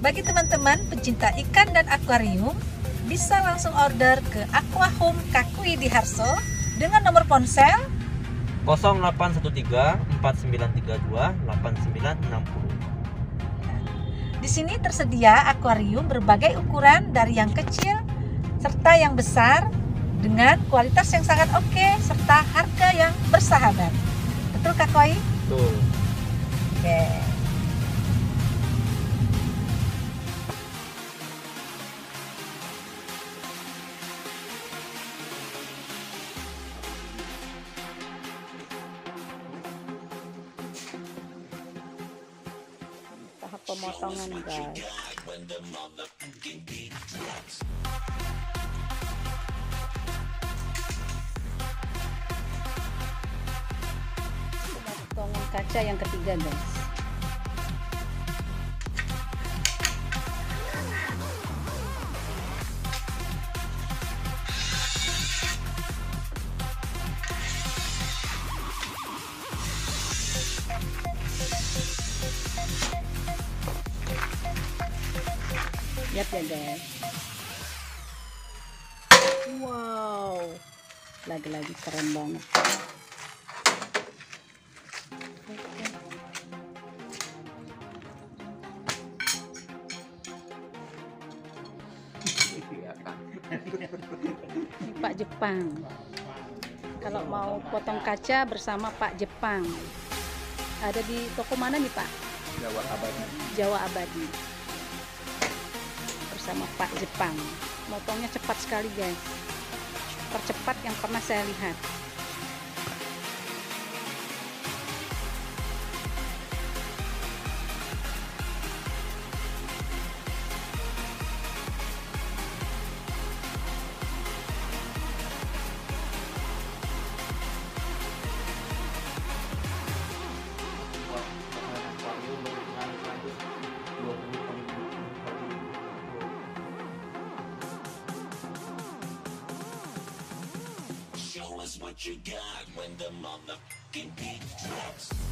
Bagi teman-teman pencinta ikan dan akuarium, bisa langsung order ke Aqua Home Kakui di Harso dengan nomor ponsel 0813 4932 8960. Di sini tersedia akuarium berbagai ukuran dari yang kecil serta yang besar dengan kualitas yang sangat oke serta harga yang bersahabat. Betul Kak Koi? Tuh. Oke. Tahap pemotongan guys. Potongan kaca yang ketiga guys. Lihat ya guys. Wow. Lagi-lagi keren banget. Pak Jepang. Kalau mau potong kaca bersama Pak Jepang. Ada di toko mana nih Pak? Jawa abadi. Jawa Abadi. Bersama Pak Jepang. Motongnya cepat sekali guys. Tercepat yang pernah saya lihat. what you got when the motherfucking beat drops.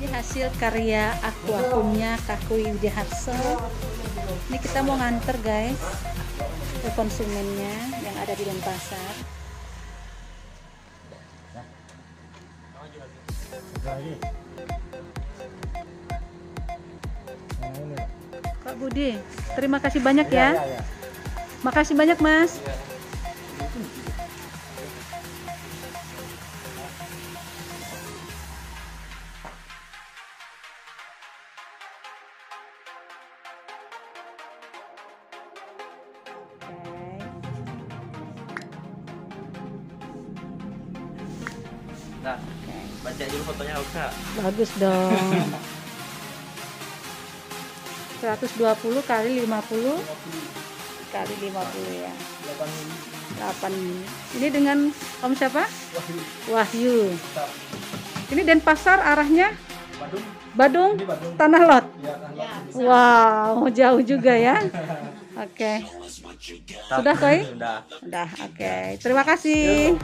Ini hasil karya aquakumnya Kakui Widiharso. Ini kita mau nganter guys ke konsumennya yang ada di Denpasar. Pak Budi, terima kasih banyak ya. Makasih banyak Mas. Nah, baca dulu fotonya Oka. Bagus dong. 120 kali 50 kali 50 ya. 8 mili. Ini dengan Om siapa? Wahyu. Ini Denpasar arahnya Badung, Tanah Lot. Wow, jauh juga ya. Oke. Sudah, Koi? Sudah. Udah, oke. Terima kasih.